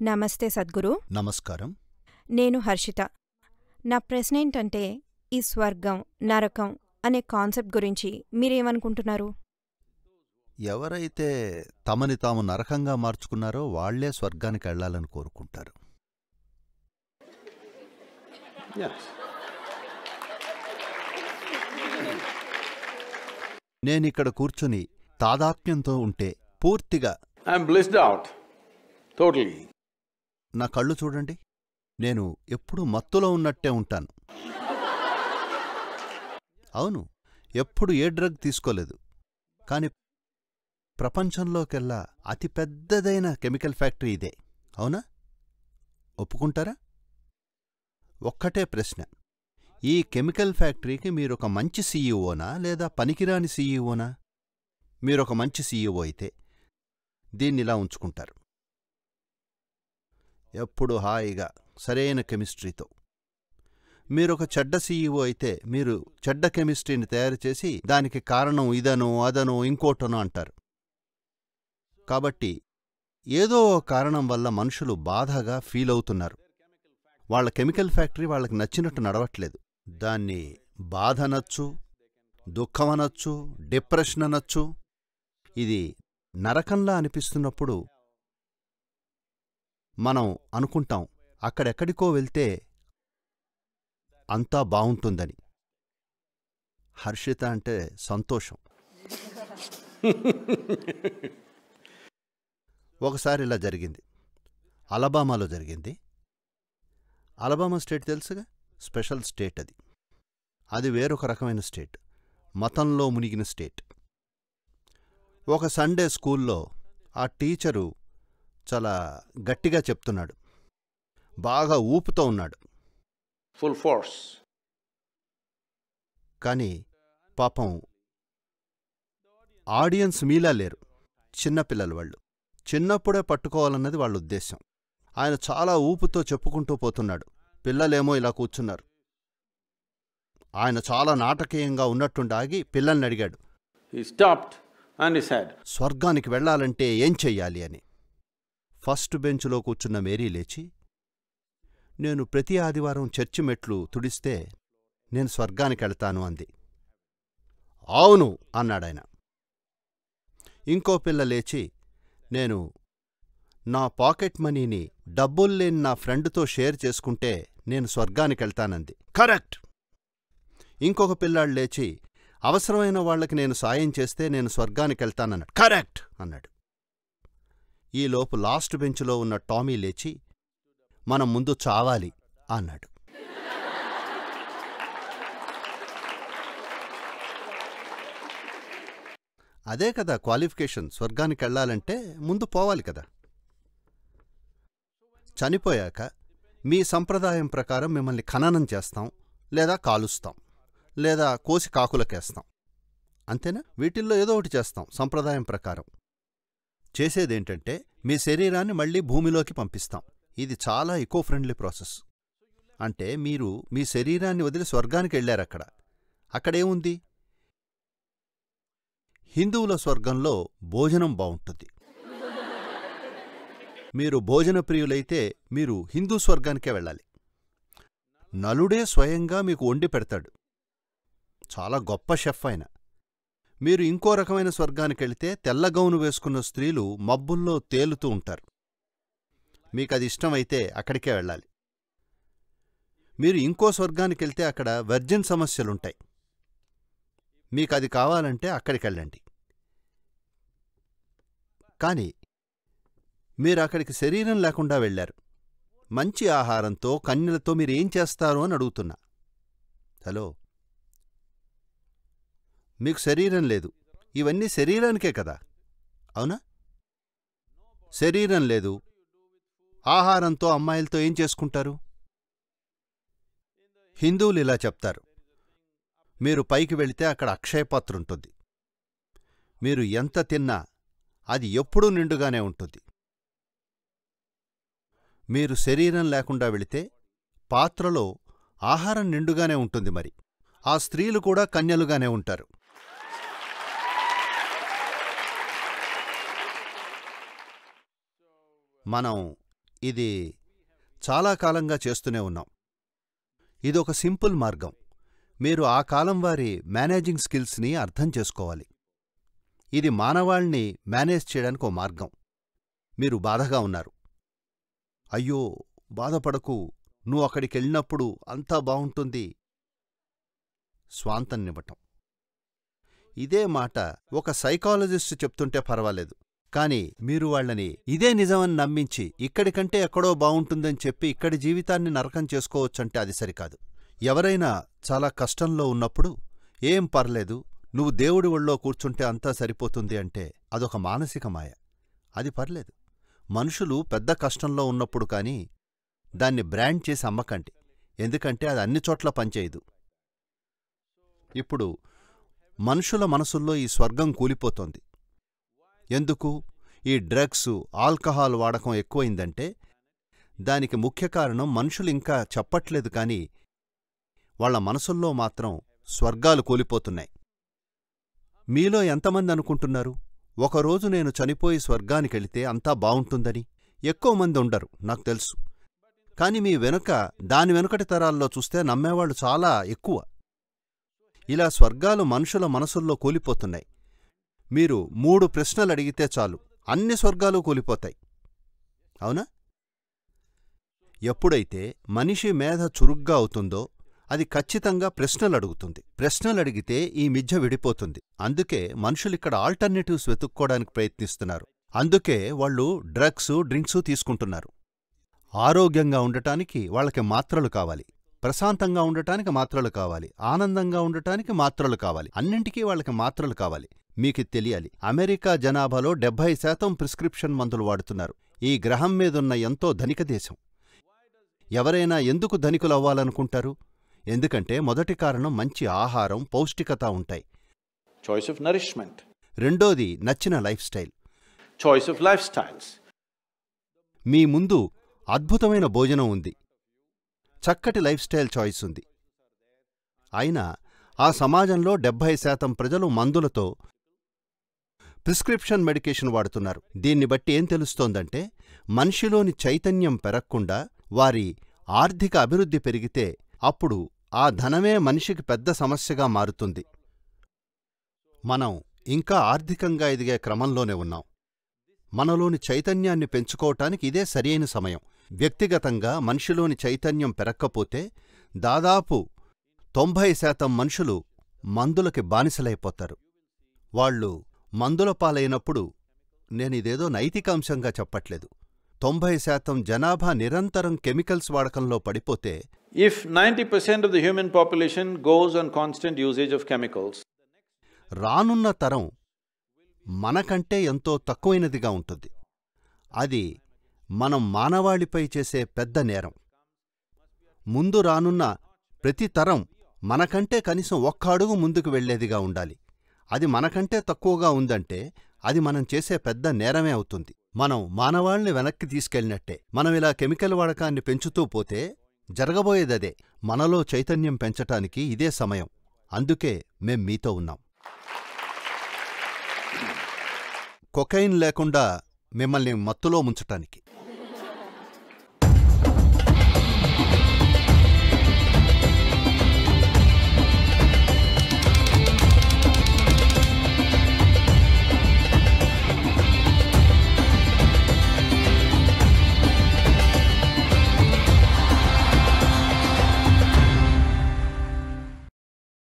నమస్తే సద్గురు నమస్కారం నేను హర్షిత నా ప్రశ్న ఏంటంటే ఈ స్వర్గం నరకం అనే కాన్సెప్ట్ గురించి మీరేమనుకుంటున్నారు ఎవరైతే తమని తాము నరకంగా మార్చుకున్నారో వాళ్ళే స్వర్గానికి వెళ్ళాలని కోరుకుంటారు. నేనిక్కడ కూర్చుని తాదాత్మ్యంతో ఉంటే పూర్తిగా I'm blissed out. Totally. నా కళ్ళు చూడండి. నేను ఎప్పుడూ మత్తులో ఉన్నట్టే ఉంటాను. అవును ఎప్పుడు ఏ డ్రగ్ తీసుకోలేదు. కాని ప్రపంచంలోకెల్లా అతి పెద్దదైన కెమికల్ ఫ్యాక్టరీ ఇదే. అవునా? ఒప్పుకుంటారా? ఒక్కటే ప్రశ్న. ఈ కెమికల్ ఫ్యాక్టరీకి మీరొక మంచి సీఈఓనా లేదా పనికిరాని సీఈఓనా? మీరొక మంచి సీఈఓ అయితే దీన్నిలా ఉంచుకుంటారు. ఎప్పుడు హాయిగా సరైన కెమిస్ట్రీతో. మీరొక చెడ్డ సీఈఓ అయితే మీరు చెడ్డ కెమిస్ట్రీని తయారు చేసి దానికి కారణం ఇదనో అదనో ఇంకోటనో అంటారు. కాబట్టి ఏదో ఓ కారణం వల్ల మనుషులు బాధగా ఫీల్ అవుతున్నారు. వాళ్ళ కెమికల్ ఫ్యాక్టరీ వాళ్ళకి నచ్చినట్టు నడవట్లేదు. దాన్ని బాధ అనొచ్చు దుఃఖం అనొచ్చు డిప్రెషన్ అనొచ్చు. ఇది నరకంలా అనిపిస్తున్నప్పుడు మనం అనుకుంటాం అక్కడెక్కడికో వెళ్తే అంతా బాగుంటుందని హర్షిత అంటే సంతోషం. ఒకసారి ఇలా జరిగింది. అలబామాలో జరిగింది. అలబామా స్టేట్ తెలుసుగా? స్పెషల్ స్టేట్ అది. అది వేరొక రకమైన స్టేట్. మతంలో మునిగిన స్టేట్. ఒక సండే స్కూల్లో ఆ టీచరు చాలా గట్టిగా చెప్తున్నాడు. బాగా ఊపుతో ఉన్నాడు. Full force. కాని పాపం ఆడియన్స్ మీలా లేరు. చిన్నపిల్లలు వాళ్ళు. చిన్నప్పుడే పట్టుకోవాలన్నది వాళ్ళ ఉద్దేశం ఆయన చాలా ఊపుతో చెప్పుకుంటూ పోతున్నాడు. పిల్లలేమో ఇలా కూర్చున్నారు. ఆయన చాలా నాటకీయంగా ఉన్నట్టుండి ఆగి పిల్లల్ని అడిగాడు. స్వర్గానికి వెళ్ళాలంటే ఏం చెయ్యాలి అని. ఫస్ట్ బెంచ్లో కూర్చున్న మేరీ లేచి నేను ప్రతి ఆదివారం చర్చి మెట్లు తుడిస్తే నేను స్వర్గానికెళ్తాను అంది. అవును అన్నాడాయన ఇంకో పిల్ల లేచి నేను నా పాకెట్ మనీని డబ్బుల్లేని నా ఫ్రెండ్తో షేర్ చేసుకుంటే నేను స్వర్గానికెళ్తానంది కరెక్ట్. ఇంకొక పిల్లాడు లేచి అవసరమైన వాళ్ళకి నేను సాయం చేస్తే నేను స్వర్గానికెళ్తానన్నాడు కరెక్ట్ అన్నాడు. ఈలోపు లాస్ట్ బెంచ్లో ఉన్న టామీ లేచి మనం ముందు చావాలి అన్నాడు. అదే కదా క్వాలిఫికేషన్ స్వర్గానికి వెళ్ళాలంటే ముందు పోవాలి కదా. చనిపోయాక మీ సంప్రదాయం ప్రకారం మిమ్మల్ని ఖననం చేస్తాం లేదా కాలుస్తాం లేదా కోసి కాకులకేస్తాం. అంతేనా? వీటిల్లో ఏదో ఒకటి చేస్తాం సంప్రదాయం ప్రకారం. చేసేదేంటంటే మీ శరీరాన్ని మళ్ళీ భూమిలోకి పంపిస్తాం. ఇది చాలా ఎకో ఫ్రెండ్లీ ప్రాసెస్ అంటే మీరు మీ శరీరాన్ని వదిలి స్వర్గానికి వెళ్ళారక్కడ అక్కడేముంది? హిందువుల స్వర్గంలో భోజనం బావుంటుంది. మీరు భోజన ప్రియులైతే మీరు హిందూ స్వర్గానికే వెళ్ళాలి. నలుడే స్వయంగా మీకు వండి పెడతాడు. చాలా గొప్ప షెఫ్ ఆయన. మీరు ఇంకో రకమైన స్వర్గానికెళితే తెల్లగౌను వేసుకున్న స్త్రీలు మబ్బుల్లో తేలుతూ ఉంటారు. మీకది ఇష్టమైతే అక్కడికే వెళ్ళాలి. మీరు ఇంకో స్వర్గానికెళ్తే అక్కడ వర్జిన్ సమస్యలుంటాయి. మీకది కావాలంటే అక్కడికెళ్ళండి. కాని మీరు అక్కడికి శరీరం లేకుండా వెళ్ళారు. మంచి ఆహారంతో కన్యలతో మీరేం చేస్తారు అని అడుగుతున్నా. హలో? మీకు శరీరం లేదు. ఇవన్నీ శరీరానికే కదా. అవునా? శరీరం లేదు. ఆహారంతో అమ్మాయిలతో ఏం చేసుకుంటారు? హిందువులు ఇలా చెప్తారు. మీరు పైకి వెళితే అక్కడ అక్షయపాత్ర ఉంటుంది. మీరు ఎంత తిన్నా అది ఎప్పుడూ నిండుగానే ఉంటుంది. మీరు శరీరం లేకుండా వెళితే పాత్రలో ఆహారం నిండుగానే ఉంటుంది మరి. ఆ స్త్రీలు కూడా కన్యలుగానే ఉంటారు. మనం ఇది చాలా కాలంగా చేస్తూనే ఉన్నాం. ఇదొక సింపుల్ మార్గం. మీరు ఆ కాలం వారి మేనేజింగ్ స్కిల్స్ని అర్థం చేసుకోవాలి. ఇది మానవాళ్ని మేనేజ్ చేయడానికి ఓ మార్గం. మీరు బాధగా ఉన్నారు. అయ్యో బాధపడకు. నువ్వు అక్కడికెళ్ళినప్పుడు అంతా బావుంటుంది స్వాంతన్నివ్వటం ఇదే మాట ఒక సైకాలజిస్ట్ చెప్తుంటే పర్వాలేదు. కాని మీరు వాళ్ళని ఇదే నిజమని నమ్మించి ఇక్కడికంటే ఎక్కడో బావుంటుందని చెప్పి ఇక్కడి జీవితాన్ని నరకం చేసుకోవచ్చంటే అది సరికాదు. ఎవరైనా చాలా కష్టంలో ఉన్నప్పుడు ఏం పర్లేదు నువ్వు దేవుడి ఒళ్ళో కూర్చుంటే అంతా సరిపోతుంది అంటే అదొక మానసిక మాయ. అది పర్లేదు. మనుషులు పెద్ద కష్టంలో ఉన్నప్పుడు కాని దాన్ని బ్రాండ్ చేసి అమ్మకండి. ఎందుకంటే అది అన్ని చోట్ల పనిచేయదు. ఇప్పుడు మనుషుల మనసుల్లో ఈ స్వర్గం కూలిపోతోంది. ఎందుకు? ఈ డ్రగ్స్ ఆల్కహాల్ వాడకం ఎక్కువైందంటే దానికి ముఖ్య కారణం మనుషులు ఇంకా చెప్పట్లేదు కాని వాళ్ళ మనసుల్లో మాత్రం స్వర్గాలు కూలిపోతున్నాయి. మీలో ఎంతమంది అనుకుంటున్నారు? ఒకరోజు నేను చనిపోయి స్వర్గానికెళితే అంతా బావుంటుందని ఎక్కువ మంది ఉండరు నాకు తెలుసు. కాని మీ వెనుక దాని వెనుకటి తరాల్లో చూస్తే నమ్మేవాళ్ళు చాలా ఎక్కువ. ఇలా స్వర్గాలు మనుషుల మనసుల్లో కూలిపోతున్నాయి. మీరు మూడు ప్రశ్నలు అడిగితే చాలు. అన్ని స్వర్గాలు కూలిపోతాయి. అవునా? ఎప్పుడైతే మనిషి మేధ చురుగ్గా అవుతుందో అది ఖచ్చితంగా ప్రశ్నలు అడుగుతుంది. ప్రశ్నలు అడిగితే ఈ మిథ్య విడిపోతుంది. అందుకే మనుషులిక్కడ ఆల్టర్నేటివ్స్ వెతుక్కోవడానికి ప్రయత్నిస్తున్నారు. అందుకే వాళ్ళు డ్రగ్స్ డ్రింక్సు తీసుకుంటున్నారు. ఆరోగ్యంగా ఉండటానికి వాళ్ళకి మాత్రలు కావాలి. ప్రశాంతంగా ఉండటానికి మాత్రలు కావాలి. ఆనందంగా ఉండటానికి మాత్రలు కావాలి. అన్నింటికీ వాళ్ళకి మాత్రలు కావాలి. మీకు తెలియాలి. అమెరికా జనాభాలో డెబ్భై శాతం ప్రిస్క్రిప్షన్ మందులు వాడుతున్నారు. ఈ గ్రహం మీదున్న ఎంతో ధనిక దేశం. ఎవరైనా ఎందుకు ధనికులవ్వాలనుకుంటారు? ఎందుకంటే మొదటి కారణం మంచి ఆహారం పౌష్టికత ఉంటాయి. Choice of nourishment, రెండోది నచ్చిన lifestyle. Choice of lifestyles. మీ ముందు అద్భుతమైన భోజనం ఉంది. చక్కటి లైఫ్ స్టైల్ చాయిస్ ఉంది. అయినా ఆ సమాజంలో డెబ్భై శాతం ప్రజలు మందులతో ప్రిస్క్రిప్షన్ మెడికేషన్ వాడుతున్నారు. దీన్ని బట్టి ఏం తెలుస్తోందంటే మనిషిలోని చైతన్యం పెరగకుండా వారి ఆర్థిక అభివృద్ధి పెరిగితే అప్పుడు ఆ ధనమే మనిషికి పెద్ద సమస్యగా మారుతుంది. మనం ఇంకా ఆర్థికంగా ఎదిగే క్రమంలోనే ఉన్నాం. మనలోని చైతన్యాన్ని పెంచుకోవటానికి ఇదే సరియైన సమయం. వ్యక్తిగతంగా మనిషిలోని చైతన్యం పెరక్కపోతే దాదాపు తొంభై శాతం మనుషులు మందులకి బానిసలైపోతారు. వాళ్ళు మందుల పాలైనప్పుడు నేనిదేదో నైతిక అంశంగా చెప్పట్లేదు. తొంభై శాతం జనాభా నిరంతరం కెమికల్స్ వాడకంలో పడిపోతే If ninety percent of the human population goes on constant usage of chemicals, రానున్న తరం మనకంటే ఎంతో తక్కువైనదిగా ఉంటుంది. అది మనం మానవాళిపై చేసే పెద్ద నేరం. ముందు రానున్న ప్రతి తరం మనకంటే కనీసం ఒక్క అడుగు ముందుకు వెళ్ళేదిగా ఉండాలి. అది మనకంటే తక్కువగా ఉందంటే అది మనం చేసే పెద్ద నేరమే అవుతుంది. మనం మానవాళ్ని వెనక్కి తీసుకెళ్ళినట్టే. మనం ఇలా కెమికల్ వాడకాన్ని పెంచుతూ పోతే జరగబోయేదదే. మనలో చైతన్యం పెంచటానికి ఇదే సమయం. అందుకే మేం మీతో ఉన్నాం. కొకైన్ లేకుండా మిమ్మల్ని మత్తులో ముంచటానికి.